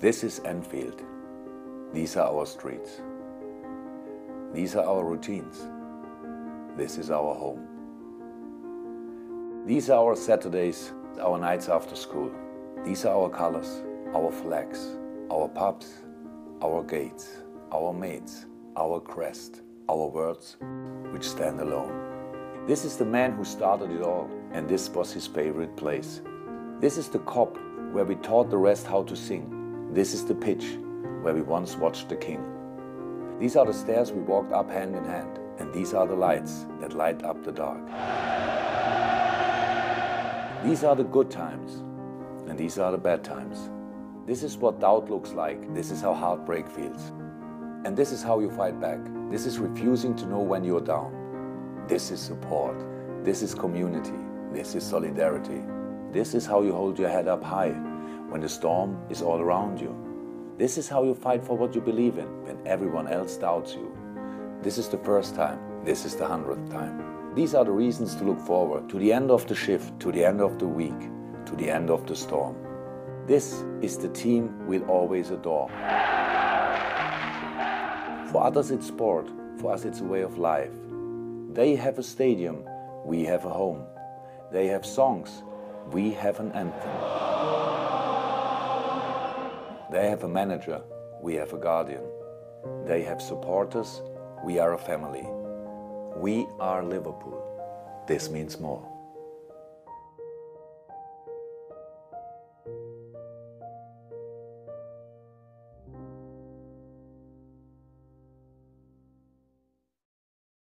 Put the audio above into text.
This is Anfield. These are our streets. These are our routines. This is our home. These are our Saturdays, our nights after school. These are our colors, our flags, our pubs, our gates, our mates, our crest, our words, which stand alone. This is the man who started it all, and this was his favorite place. This is the Kop where we taught the rest how to sing. This is the pitch where we once watched the king. These are the stairs we walked up hand in hand, and these are the lights that light up the dark. These are the good times, and these are the bad times. This is what doubt looks like. This is how heartbreak feels. And this is how you fight back. This is refusing to know when you're down. This is support. This is community. This is solidarity. This is how you hold your head up high when the storm is all around you. This is how you fight for what you believe in when everyone else doubts you. This is the first time. This is the hundredth time. These are the reasons to look forward to the end of the shift, to the end of the week, to the end of the storm. This is the team we'll always adore. For others, it's sport. For us, it's a way of life. They have a stadium. We have a home. They have songs we have an anthem. They have a manager, we have a guardian. They have supporters, we are a family. We are Liverpool. This means more.